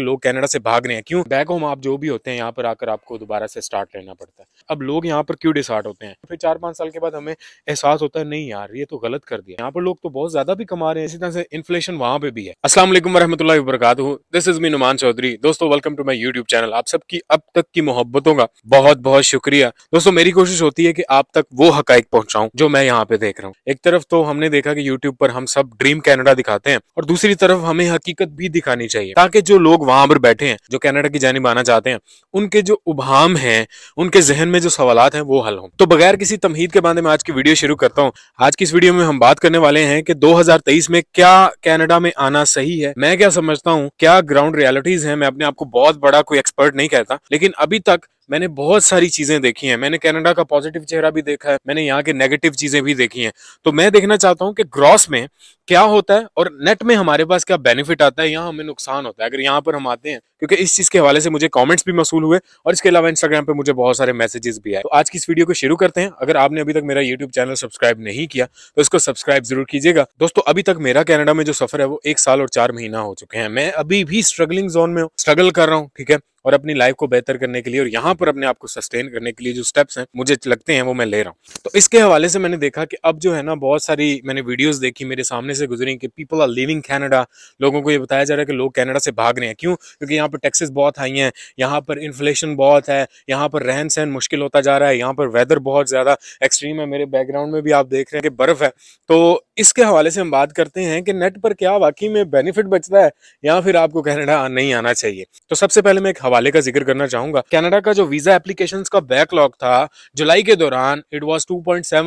लोग कनाडा से भाग रहे हैं। क्यों? बैक होम आप जो भी होते हैं, यहाँ पर आकर आपको दोबारा से स्टार्ट रहना पड़ता है। अब लोग यहाँ पर क्यों डिसार्ट होते हैं? फिर चार पाँच साल के बाद हमें एहसास होता है, नहीं यार, ये तो गलत कर दिया। यहाँ पर लोग तो बहुत ज़्यादा भी कमा रहे हैं, इसी तरह से इन्फ्लेशन वहाँ पे भी है। अस्सलाम वालेकुम रहमतुल्लाहि वबरकातुहू। This is me Numan Chaudhary दोस्तों welcome to my YouTube channel आप सबकी अब तक की मोहब्बतों का बहुत बहुत शुक्रिया। दोस्तों, मेरी कोशिश होती है कि आप तक वो हकाइक पहुंचाऊं, जो मैं यहाँ पे देख रहा हूँ। एक तरफ़ तो हमने देखा कि यूट्यूब पर हम सब ड्रीम कैनेडा दिखाते हैं और दूसरी तरफ़ हमें हकीकत भी दिखानी चाहिए, ताकि जो लोग वहाँ पर बैठे हैं, जो कनाडा की जानी आना चाहते हैं, उनके जो उभाम हैं, उनके जहन में जो सवाल हैं, वो हल हों। तो बगैर किसी तमहीद के बारे में आज की वीडियो शुरू करता हूँ। आज की इस वीडियो में हम बात करने वाले हैं कि 2023 में क्या कैनेडा में आना सही है। मैं क्या समझता हूँ, क्या ग्राउंड रियालिटीज है, मैं अपने आपको बहुत बड़ा कोई एक्सपर्ट नहीं कहता, लेकिन अभी तक मैंने बहुत सारी चीज़ें देखी हैं। मैंने कनाडा का पॉजिटिव चेहरा भी देखा है, मैंने यहाँ के नेगेटिव चीज़ें भी देखी हैं। तो मैं देखना चाहता हूँ कि ग्रॉस में क्या होता है और नेट में हमारे पास क्या बेनिफिट आता है, यहाँ हमें नुकसान होता है। अगर यहाँ पर हम आते हैं, क्योंकि इस चीज़ के हवाले से मुझे कमेंट्स भी मसूल हुए और इसके अलावा इंस्टाग्राम पे मुझे बहुत सारे मैसेजेस भी आए। तो आज की इस वीडियो को शुरू करते हैं। अगर आपने अभी तक मेरा यूट्यूब चैनल सब्सक्राइब नहीं किया तो इसको सब्सक्राइब ज़रूर कीजिएगा। दोस्तों, अभी तक मेरा कैनेडा में जो सफ़र है, वो एक साल और चार महीना हो चुके हैं। मैं अभी भी स्ट्रगलिंग जोन में स्ट्रगल कर रहा हूँ, ठीक है? और अपनी लाइफ को बेहतर करने के लिए और यहाँ पर अपने आप को सस्टेन करने के लिए जो स्टेप्स हैं, मुझे लगते हैं वो मैं ले रहा हूँ। तो इसके हवाले से मैंने देखा कि अब जो है ना, बहुत सारी मैंने वीडियोज़ देखी मेरे सामने से गुजरी कि पीपल आर लिविंग कैनेडा लोगों को ये बताया जा रहा है कि लोग कनाडा से भाग रहे हैं। क्यों? क्योंकि यहाँ पर टैक्सेस बहुत हाई हैं, यहाँ पर इन्फ्लेशन बहुत है, यहाँ पर रहन सहन मुश्किल होता जा रहा है, यहाँ पर वेदर बहुत ज़्यादा एक्सट्रीम है। मेरे बैकग्राउंड में भी आप देख रहे हैं कि बर्फ़ है। तो इसके हवाले से हम बात करते हैं कि नेट पर क्या वाकई में बेनिफिट बचता है या फिर आपको कनाडा नहीं आना चाहिए। तो सबसे पहले मैं एक हवाले का ज़िक्र करना चाहूँगा। कनाडा का जो वीज़ा एप्लीकेशन का बैकलॉग था, जुलाई के दौरान इट वॉज़ टू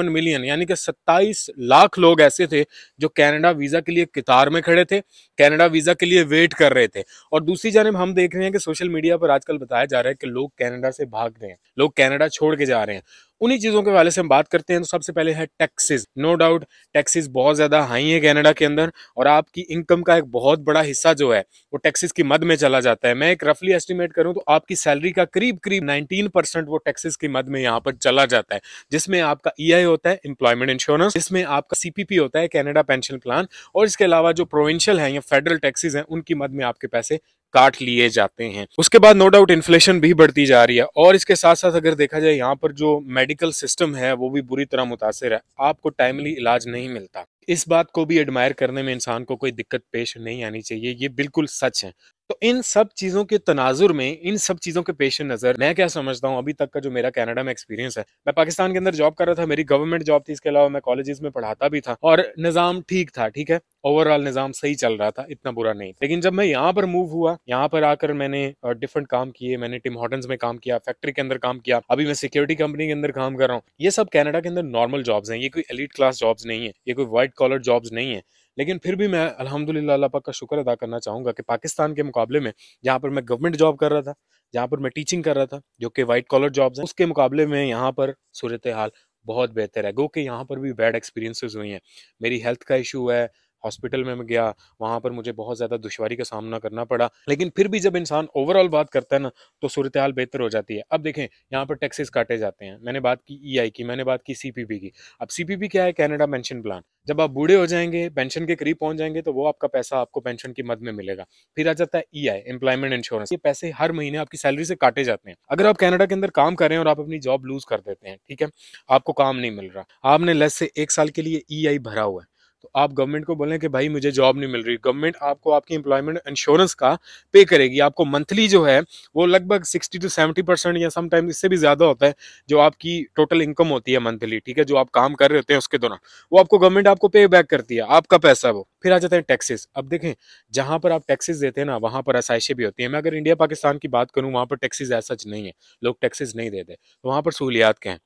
मिलियन यानी कि सत्ताईस लाख लोग ऐसे थे जो कनाडा वीज़ा के लिए कितार में खड़े थे, कैनेडा वीज़ा के लिए वेट कर रहे थे। और दूसरी जानब हम देख रहे हैं कि सोशल मीडिया पर आजकल बताया जा रहा है कि लोग कैनेडा से भाग रहे हैं, लोग कैनेडा छोड़ के जा रहे हैं। उन्हीं चीज़ों के वाले से हम बात करते हैं। तो सबसे पहले है टैक्सेस नो डाउट टैक्सेस बहुत ज़्यादा हाई है कनाडा के अंदर और आपकी इनकम का एक बहुत बड़ा हिस्सा जो है, वो टैक्सेस की मद में चला जाता है। मैं एक रफली एस्टिमेट करूँ तो आपकी सैलरी का करीब करीब 19 परसेंट वो टैक्सेस की मद में यहाँ पर चला जाता है, जिसमें आपका ई e होता है एम्प्लॉयमेंट इंश्योरेंस जिसमें आपका सीपीपी होता है कैनेडा पेंशन प्लान और इसके अलावा जो प्रोविंशियल है या फेडरल टैक्सेस हैं, उनकी मद में आपके पैसे काट लिए जाते हैं। उसके बाद नो डाउट इन्फ्लेशन भी बढ़ती जा रही है और इसके साथ साथ अगर देखा जाए, यहाँ पर जो मेडिकल सिस्टम है, वो भी बुरी तरह मुतासर है। आपको टाइमली इलाज नहीं मिलता। इस बात को भी एडमायर करने में इंसान को कोई दिक्कत पेश नहीं आनी चाहिए। ये बिल्कुल सच है। तो इन सब चीज़ों के तनाजुर में, इन सब चीज़ों के पेश नज़र मैं क्या समझता हूँ अभी तक का जो मेरा कनाडा में एक्सपीरियंस है, मैं पाकिस्तान के अंदर जॉब कर रहा था, मेरी गवर्नमेंट जॉब थी, इसके अलावा मैं कॉलेजेस में पढ़ाता भी था और निज़ाम ठीक था, ठीक है? ओवरऑल निज़ाम सही चल रहा था, इतना बुरा नहीं। लेकिन जब मैं यहाँ पर मूव हुआ, यहाँ पर आकर मैंने डिफरेंट काम किए, मैंने टिम हॉटन्स में काम किया फैक्ट्री के अंदर काम किया, अभी मैं सिक्योरिटी कंपनी के अंदर काम कर रहा हूँ, ये सब कैनेडा के अंदर नॉर्मल जॉब्स हैं, ये कोई एलिट क्लास जॉब्स नहीं है, ये कोई व्हाइट कॉलर जॉब्स नहीं है। लेकिन फिर भी मैं अलहमदिल्ला पाक का शुक्र अदा करना चाहूँगा कि पाकिस्तान के मुकाबले में, जहाँ पर मैं गवर्नमेंट जॉब कर रहा था, जहाँ पर मैं टीचिंग कर रहा था, जो कि वाइट कॉलर जॉब्स हैं, उसके मुकाबले में यहाँ पर सूरत हाल बहुत बेहतर है, गो कि यहाँ पर भी बैड एक्सपीरियंसेस हुई हैं। मेरी हेल्थ का इशू है हॉस्पिटल में मैं गया, वहाँ पर मुझे बहुत ज़्यादा दुशारी का सामना करना पड़ा। लेकिन फिर भी जब इंसान ओवरऑल बात करता है ना तो सूरत हाल बेहतर हो जाती है। अब देखें, यहाँ पर टैक्सेस काटे जाते हैं। मैंने बात की ईआई की, मैंने बात की सी की। अब सी क्या है? कैनेडा पेंशन प्लान जब आप बूढ़े हो जाएँगे पेंशन के करीब पहुँच जाएँगे तो वो आपका पैसा आपको पेंशन की मद में मिलेगा। फिर आ जाता है ई आई एम्प्लॉयमेंट इंश्योरेंस ये पैसे हर महीने आपकी सैलरी से काटे जाते हैं। अगर आप कनाडा के अंदर काम कर रहे हैं और आप अपनी जॉब लूज कर देते हैं, ठीक है? आपको काम नहीं मिल रहा। आपने लेस से एक साल के लिए ई आई भरा हुआ है। तो आप गवर्नमेंट को बोलें कि भाई मुझे जॉब नहीं मिल रही। गवर्नमेंट आपको आपकी एम्प्लॉयमेंट इंश्योरेंस का पे करेगी। आपको मंथली जो है, वो लगभग सिक्सटी टू सेवेंटी परसेंट या समटाइम इससे भी ज़्यादा होता है, जो आपकी टोटल इनकम होती है मंथली ठीक है? जो आप काम कर रहे होते हैं उसके दौरान। वो आपको गवर्नमेंट आपको पे बैक करती है। आपका पैसा वो। फिर आ जाते हैं टैक्सेस अब देखें, जहाँ पर आप टैक्सेस देते हैं ना, वहाँ पर आसाइशें भी होती हैं। मैं अगर इंडिया पाकिस्तान की बात करूँ, वहाँ पर टैक्सेस ऐसा नहीं है। लोग टैक्सेस नहीं देते। वहाँ पर सहूलियात क्या हैं?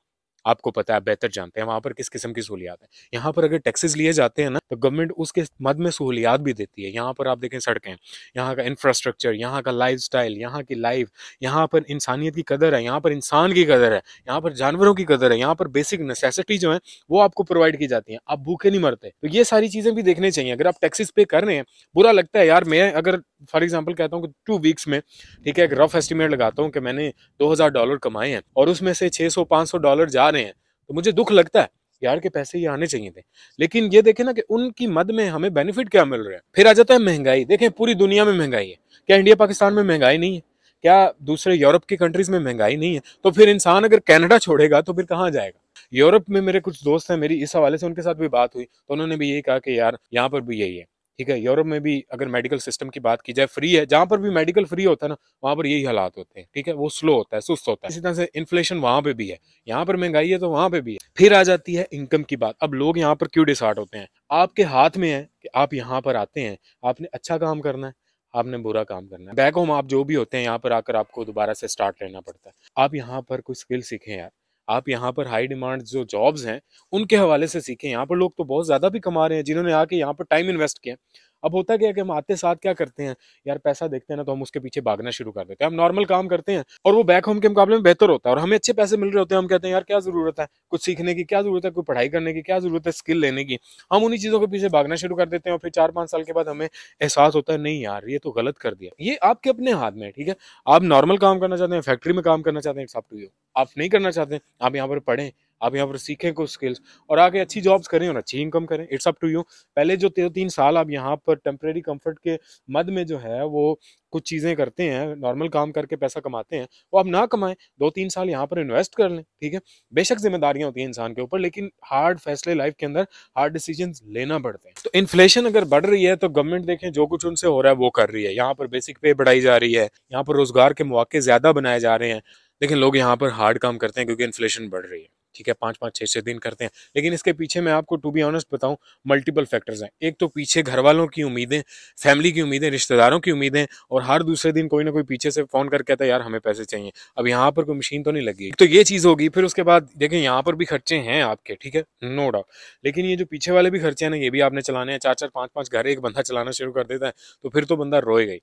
आपको पता है बेहतर जानते हैं, वहाँ पर किस किस्म की सहूलियात है। यहाँ पर अगर टैक्सेस लिए जाते हैं ना तो गवर्नमेंट उसके मद में सहूलियात भी देती है। यहाँ पर आप देखें सड़कें, यहाँ का इंफ्रास्ट्रक्चर यहाँ का लाइफ स्टाइल यहाँ की लाइफ यहाँ पर इंसानियत की कदर है, यहाँ पर इंसान की कदर है, यहाँ पर जानवरों की कदर है, यहाँ पर बेसिक नेसेसिटी जो है, वो आपको प्रोवाइड की जाती है। आप भूखे नहीं मरते। तो ये सारी चीज़ें भी देखने चाहिए। अगर आप टैक्सेस पे कर रहे हैं, बुरा लगता है, यार, मैं अगर फॉर एग्ज़ाम्पल कहता हूँ कि टू वीक्स में, ठीक है, एक रफ एस्टिमेट लगाता हूँ कि मैंने दो हज़ार डॉलर कमाए हैं और उसमें से छः सौ डॉलर जा रहे हैं तो मुझे दुख लगता है यार, के पैसे ये आने चाहिए थे। लेकिन ये देखें ना कि उनकी मद में हमें बेनिफिट क्या मिल रहा है? फिर आ जाता है महँगाई। देखें, पूरी दुनिया में महँगाई है। क्या इंडिया पाकिस्तान में महँगाई नहीं है? क्या दूसरे यूरोप की कंट्रीज़ में महँगाई नहीं है? तो फिर इंसान अगर कनाडा छोड़ेगा तो फिर कहाँ जाएगा? यूरोप में मेरे कुछ दोस्त हैं, मेरी इस हवाले से उनके साथ भी बात हुई तो उन्होंने भी यही कहा कि यार, यहाँ पर भी यही है। ठीक है, यूरोप में भी अगर मेडिकल सिस्टम की बात की जाए फ्री है, जहाँ पर भी मेडिकल फ्री होता है ना, वहाँ पर यही हालात होते हैं, ठीक है, वो स्लो होता है, सुस्त होता है। इसी तरह से इन्फ्लेशन वहाँ पे भी है, यहाँ पर महँगाई है तो वहाँ पे भी है। फिर आ जाती है इनकम की बात। अब लोग यहाँ पर क्यों डिसार्ट होते हैं? आपके हाथ में है कि आप यहाँ पर आते हैं, आपने अच्छा काम करना है, आपने बुरा काम करना है। बैक होम आप जो भी होते हैं, यहाँ पर आकर आपको दोबारा से स्टार्ट लेना पड़ता है। आप यहाँ पर कोई स्किल सीखें यार। आप यहाँ पर हाई डिमांड जो जॉब्स हैं, उनके हवाले से सीखें। यहाँ पर लोग तो बहुत ज़्यादा भी कमा रहे हैं, जिन्होंने आके यहाँ पर टाइम इन्वेस्ट किया अब होता क्या कि हम आते साथ क्या करते हैं? यार, पैसा देखते हैं ना तो हम उसके पीछे भागना शुरू कर देते हैं। हम नॉर्मल काम करते हैं और वो बैक होम के मुकाबले में बेहतर होता है और हमें अच्छे पैसे मिल रहे होते हैं। हम कहते हैं, यार, क्या ज़रूरत है? कुछ सीखने की, क्या ज़रूरत है? कोई पढ़ाई करने की, क्या ज़रूरत है? स्किल लेने की? हम उन्हीं चीज़ों के पीछे भागना शुरू कर देते हैं और फिर चार पाँच साल के बाद हमें एहसास होता है, नहीं यार, ये तो गलत कर दिया। ये आपके अपने हाथ में है, ठीक है? आप नॉर्मल काम करना चाहते हैं फैक्ट्री में काम करना चाहते हैं इट्स आप नहीं करना चाहते, आप यहाँ पर पढ़ें आप यहाँ पर सीखें कुछ स्किल्स और आगे अच्छी जॉब्स करें और अच्छी इनकम करें। इट्स अप टू यू पहले जो तीन साल आप यहाँ पर टेम्प्रेरी कंफर्ट के मद में जो है, वो कुछ चीज़ें करते हैं नॉर्मल काम करके पैसा कमाते हैं, वो आप ना कमाएँ। दो, तीन साल यहाँ पर इन्वेस्ट कर लें, ठीक है? बेशक जिम्मेदारियाँ होती हैं इंसान के ऊपर, लेकिन हार्ड फैसले लाइफ के अंदर हार्ड डिसीज़न लेना पड़ते हैं। तो इन्फ्लेशन अगर बढ़ रही है तो गवर्नमेंट देखें, जो कुछ उनसे हो रहा है, वो कर रही है। यहाँ पर बेसिक पे बढ़ाई जा रही है। यहाँ पर रोज़गार के मौके ज़्यादा बनाए जा रहे हैं। लेकिन लोग यहाँ पर हार्ड काम करते हैं, क्योंकि इन्फ्लेशन बढ़ रही है। ठीक है, पाँच पाँच छः छः दिन करते हैं। लेकिन इसके पीछे मैं आपको टू बी ऑनेस्ट बताऊँ मल्टीपल फैक्टर्स हैं। एक तो पीछे घर वालों की उम्मीदें फैमिली की उम्मीदें, रिश्तेदारों की उम्मीदें और हर दूसरे दिन कोई ना कोई पीछे से फ़ोन करके कहता है, यार, हमें पैसे चाहिए। अब यहाँ पर कोई मशीन तो नहीं लगी। तो ये चीज़ होगी, फिर उसके बाद देखें, यहाँ पर भी खर्चे हैं आपके, ठीक है? नो डाउट लेकिन ये जो पीछे वाले भी खर्चे हैं ना, ये भी आपने चलाने हैं, चार चार, पाँच पाँच, घर एक बंदा चलाना शुरू कर देता है तो फिर तो बंदा रोएगा ही।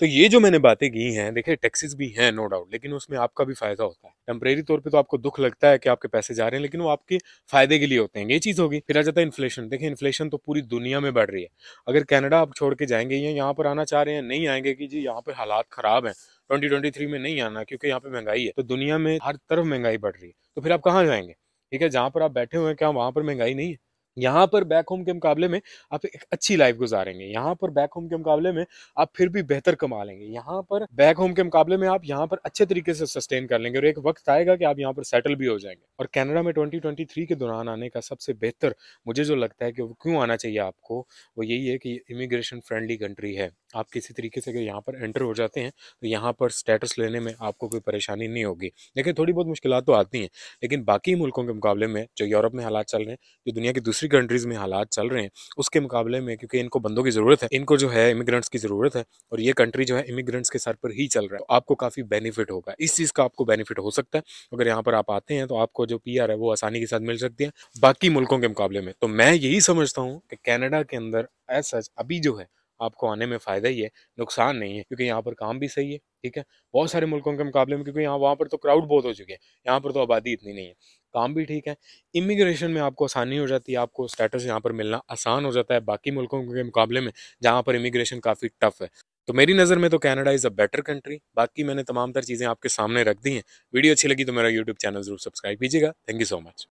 तो ये जो मैंने बातें की हैं, देखिए टैक्सेस भी हैं नो डाउट लेकिन उसमें आपका भी फ़ायदा होता है। टेम्परेरी तौर पे तो आपको दुख लगता है कि आपके पैसे जा रहे हैं, लेकिन वो आपके फ़ायदे के लिए होते हैं। ये चीज़ होगी, फिर आ जाता है इन्फ्लेशन देखिए इन्फ्लेशन तो पूरी दुनिया में बढ़ रही है। अगर कनाडा आप छोड़ के जाएँगे या यहाँ पर आना चाह रहे हैं, नहीं आएँगे कि जी, यहाँ पे हालात खराब है ट्वेंटी ट्वेंटी थ्री में नहीं आना, क्योंकि यहाँ पे महँगाई है तो दुनिया में हर तरफ़ महँगाई बढ़ रही है। तो फिर आप कहाँ जाएँगे? ठीक है, जहाँ पर आप बैठे हुए हैं, क्या वहाँ पर महँगाई नहीं है? यहाँ पर बैक होम के मुकाबले में आप एक अच्छी लाइफ गुजारेंगे। यहाँ पर बैक होम के मुकाबले में आप फिर भी बेहतर कमा लेंगे। यहाँ पर बैक होम के मुकाबले में आप यहाँ पर अच्छे तरीके से सस्टेन कर लेंगे और एक वक्त आएगा कि आप यहाँ पर सेटल भी हो जाएँगे। और कनाडा में 2023 के दौरान आने का सबसे बेहतर मुझे जो लगता है कि वो क्यों आना चाहिए आपको, वो यही है कि इमिग्रेशन फ्रेंडली कंट्री है। आप किसी तरीके से अगर यहाँ पर एंटर हो जाते हैं तो यहाँ पर स्टेटस लेने में आपको कोई परेशानी नहीं होगी। लेकिन थोड़ी बहुत मुश्किल तो आती हैं, लेकिन बाकी मुल्कों के मुकाबले में जो यूरोप में हालात चल रहे हैं, जो दुनिया की दूसरी कंट्रीज़ में हालात चल रहे हैं, उसके मुकाबले में, क्योंकि इनको बंदों की ज़रूरत है, इनको जो है इमिग्रेंट्स की ज़रूरत है, और ये कंट्री जो है इमिग्रेंट्स के सर पर ही चल रहा है तो आपको काफ़ी बेनिफिट होगा। इस चीज़ का आपको बेनिफिट हो सकता है, अगर यहाँ पर आप आते हैं तो आपको जो पीआर है वो आसानी के साथ मिल सकती है, बाकी मुल्कों के मुकाबले में। तो मैं यही समझता हूँ कि कैनेडा के अंदर ऐसा अभी जो है आपको आने में फ़ायदा ही है, नुकसान नहीं है, क्योंकि यहाँ पर काम भी सही है, ठीक है? बहुत सारे मुल्कों के मुकाबले में, क्योंकि यहाँ वहाँ पर तो क्राउड बहुत हो चुके हैं, यहाँ पर तो आबादी इतनी नहीं है। काम भी ठीक है इमिग्रेशन में आपको आसानी हो जाती है, आपको स्टेटस यहाँ पर मिलना आसान हो जाता है, बाकी मुल्कों के मुकाबले में, जहाँ पर इमिग्रेशन काफ़ी टफ है। तो मेरी नज़र में तो Canada is a better country बाकी मैंने तमाम तर चीज़ें आपके सामने रख दी हैं, वीडियो अच्छी लगी तो मेरा यूट्यूब चैनल ज़रूर सब्सक्राइब कीजिएगा थैंक यू सो मच